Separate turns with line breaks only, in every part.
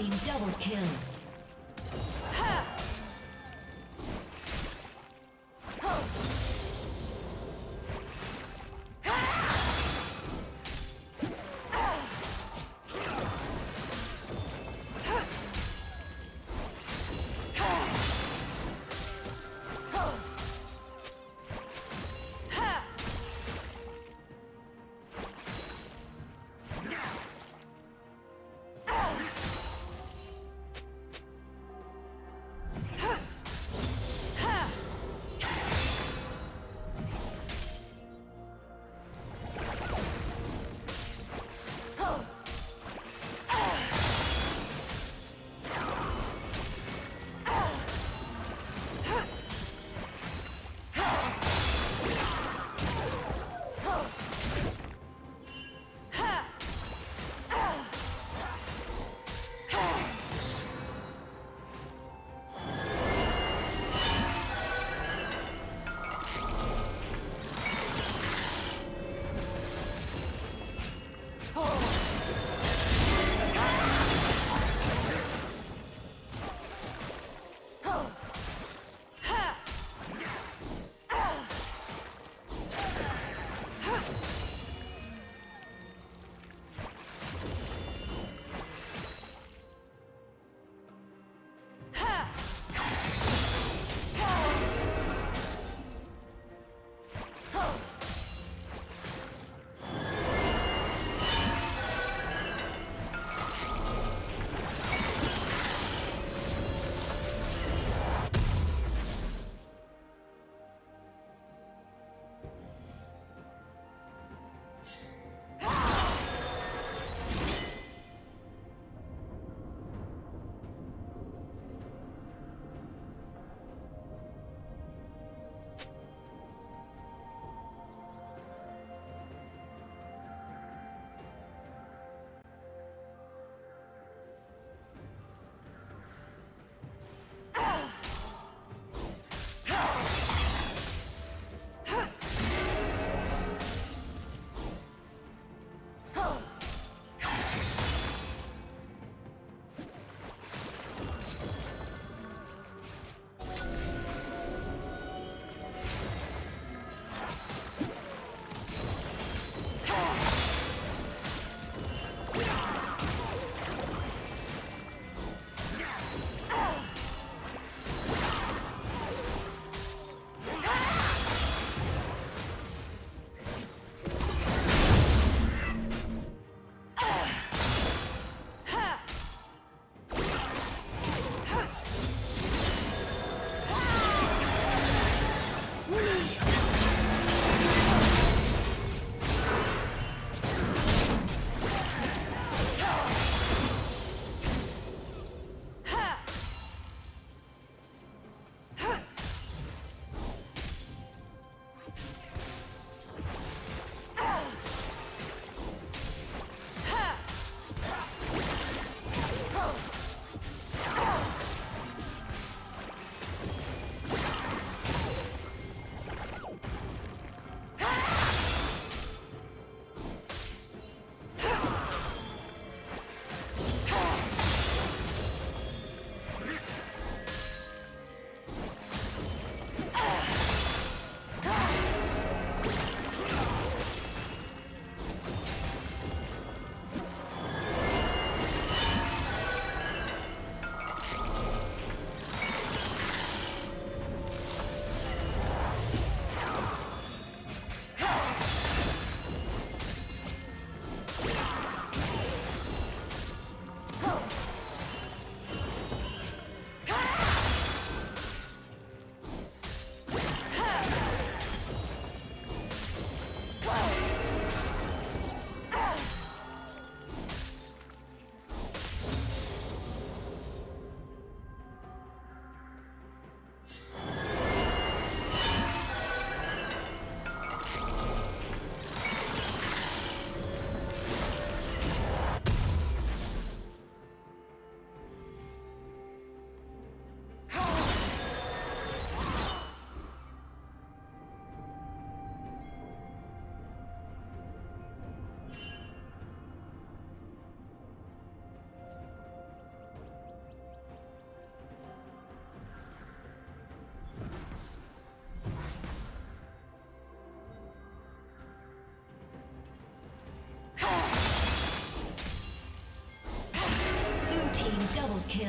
team double kill.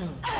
Kill.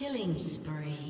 Killing spree.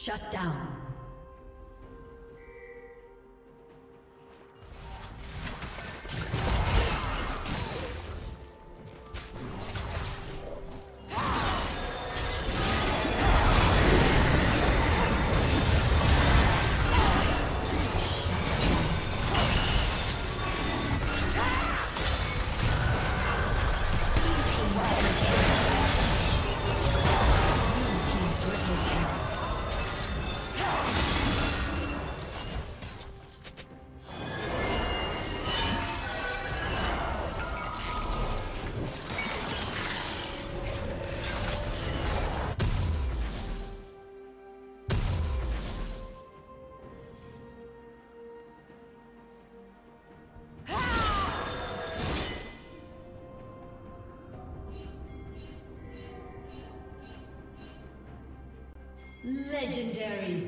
Shut down. Legendary.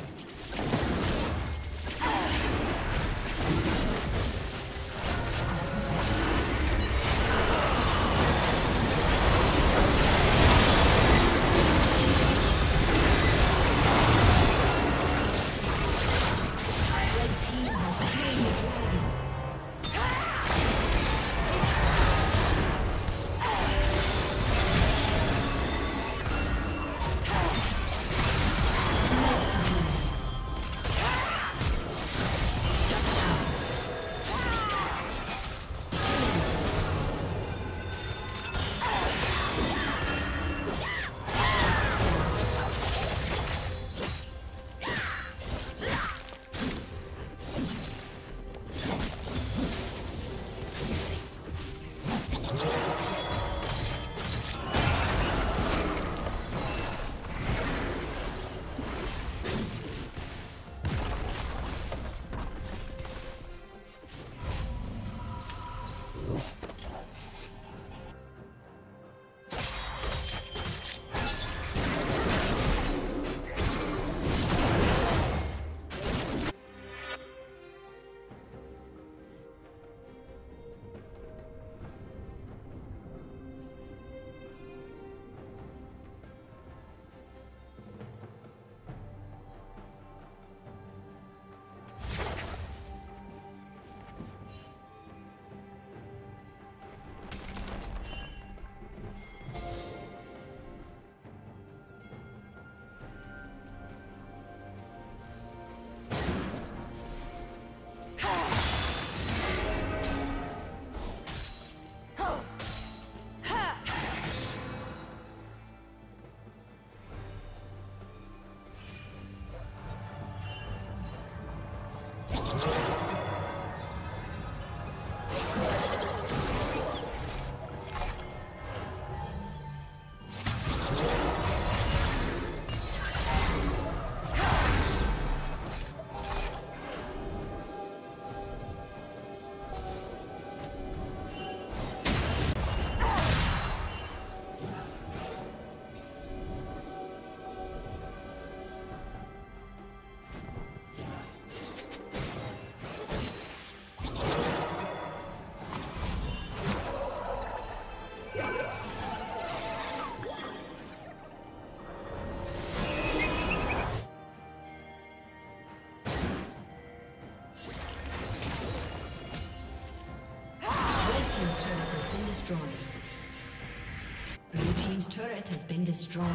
Been destroyed.